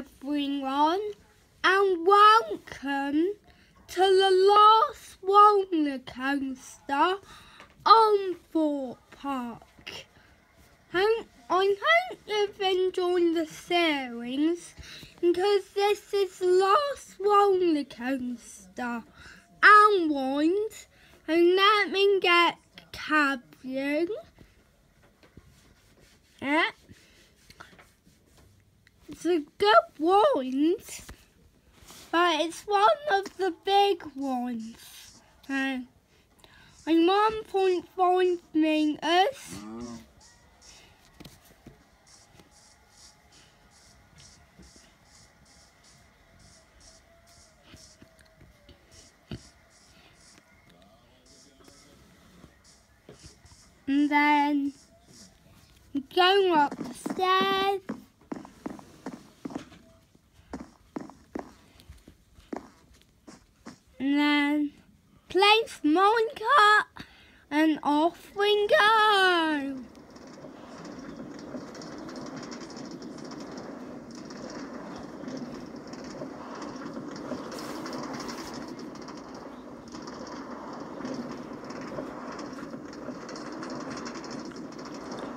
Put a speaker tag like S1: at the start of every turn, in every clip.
S1: everyone, and welcome to the last roller coaster on Thorpe Park. I, I hope you've enjoyed the series because this is the last roller coaster and ride. And let me get cabin. Yeah. It's a good one, but it's one of the big ones. And Uh, and 1.5 meters. And then going up the stairs. And then place minecart and off we go.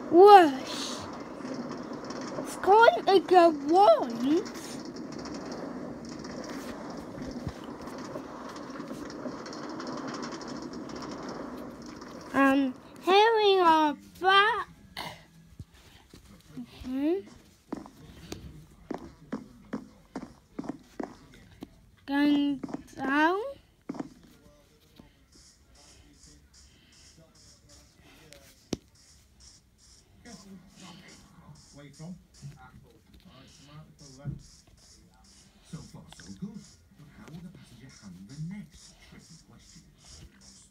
S1: Whoosh. It's quite a good one. Um, here we are back. Mhm. Going down.
S2: So far, so good. But how will the passenger handle the next tricky question?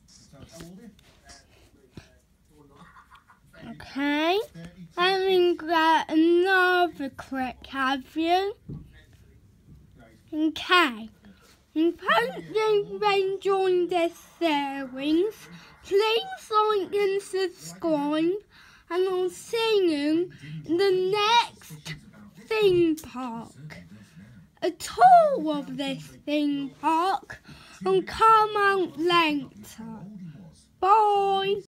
S3: So, how old are you?
S1: Okay.
S3: 32.
S1: Let me get quick have you. Okay. Hope you've enjoyed this series. Please like and subscribe. And I'll see you in the next theme park. A tour of this theme park will come out later. Bye.